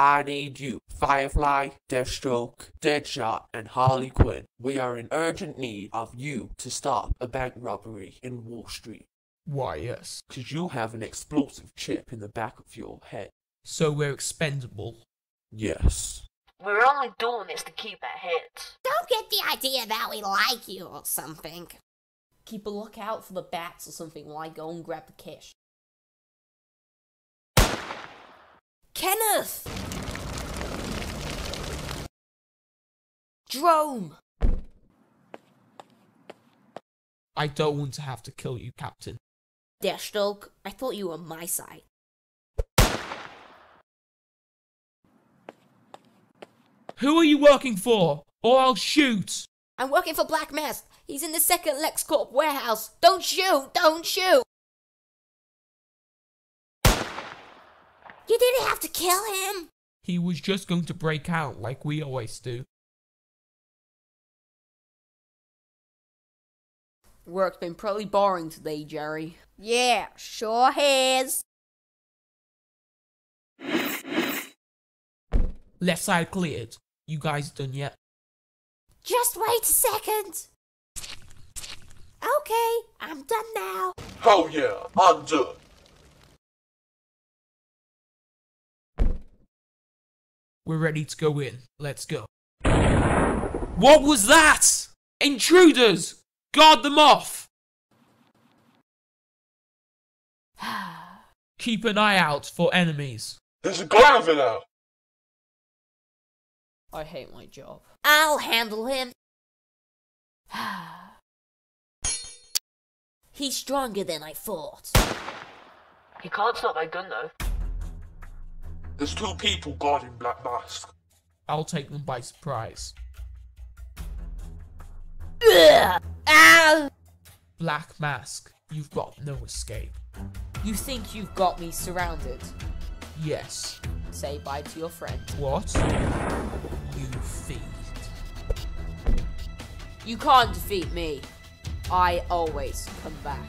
I need you. Firefly, Deathstroke, Deadshot, and Harley Quinn. We are in urgent need of you to stop a bank robbery in Wall Street. Why, yes. Because you have an explosive chip in the back of your head. So we're expendable. Yes. We're only doing this to keep our heads. Don't get the idea that we like you or something. Keep a lookout for the bats or something while I go and grab the cash. Kenneth! Drome! I don't want to have to kill you, Captain. Deathstroke, I thought you were my side. Who are you working for? Or I'll shoot! I'm working for Black Mask. He's in the second LexCorp warehouse. Don't shoot! Don't shoot! You didn't have to kill him. He was just going to break out like we always do. Work's been pretty boring today, Jerry. Yeah, sure has. Left side cleared. You guys done yet? Just wait a second. Okay, I'm done now. Oh yeah, I'm done. We're ready to go in. Let's go. What was that? Intruders! Guard them off! Keep an eye out for enemies. There's a Glavin out. I hate my job. I'll handle him. He's stronger than I thought. He can't stop my gun though. There's two people guarding Black Mask. I'll take them by surprise. Ow! Black Mask, you've got no escape. You think you've got me surrounded? Yes. Say bye to your friend. What? You feed. You can't defeat me. I always come back.